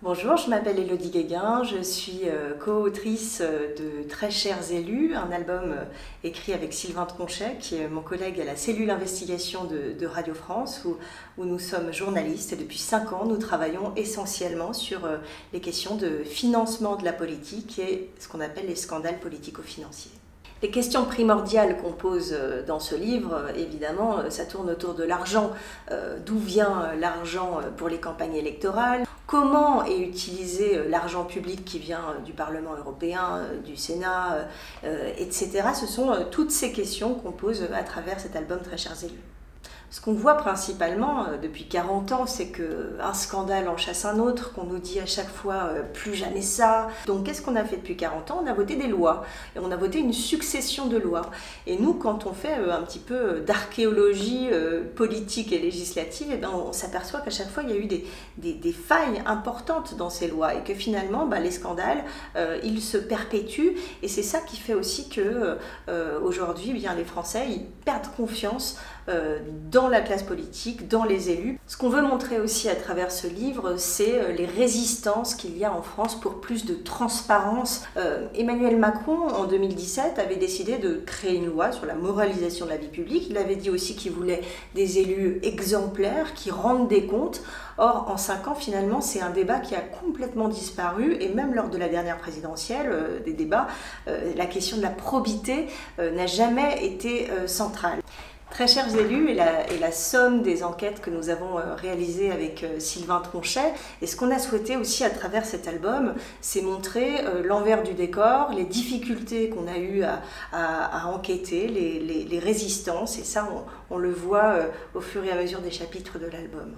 Bonjour, je m'appelle Elodie Guéguin, je suis euh, co-autrice euh, de Très chers élus, un album euh, écrit avec Sylvain Tronchet, qui est mon collègue à la cellule investigation de, Radio France, où, nous sommes journalistes et depuis cinq ans, nous travaillons essentiellement sur les questions de financement de la politique et ce qu'on appelle les scandales politico-financiers. Les questions primordiales qu'on pose dans ce livre, évidemment, ça tourne autour de l'argent. D'où vient l'argent pour les campagnes électorales comment est utilisé euh, l'argent public qui vient euh, du Parlement européen, euh, du Sénat, etc. Ce sont toutes ces questions qu'on pose à travers cet album Très chers élus. Ce qu'on voit principalement euh, depuis 40 ans, c'est qu'un scandale en chasse un autre, qu'on nous dit à chaque fois euh, plus jamais ça. Donc qu'est-ce qu'on a fait depuis 40 ans? On a voté des lois et on a voté une succession de lois. Et nous, quand on fait euh, un petit peu d'archéologie politique et législative, eh ben, on s'aperçoit qu'à chaque fois il y a eu des, des, failles importantes dans ces lois et que finalement bah, les scandales, ils se perpétuent. Et c'est ça qui fait aussi que aujourd'hui, eh bien les Français, perdent confiance dans dans la classe politique, dans les élus. Ce qu'on veut montrer aussi à travers ce livre, c'est euh, les résistances qu'il y a en France pour plus de transparence. Euh, Emmanuel Macron, en 2017, avait décidé de créer une loi sur la moralisation de la vie publique. Il avait dit aussi qu'il voulait des élus exemplaires qui rendent des comptes. Or, en cinq ans, finalement, c'est un débat qui a complètement disparu. Et même lors de la dernière présidentielle, euh, des débats, la question de la probité n'a jamais été centrale. Très chers élus, et la, somme des enquêtes que nous avons euh, réalisées avec euh, Sylvain Tronchet, et ce qu'on a souhaité aussi à travers cet album, c'est montrer euh, l'envers du décor, les difficultés qu'on a eues à, enquêter, les, résistances, et ça on le voit au fur et à mesure des chapitres de l'album.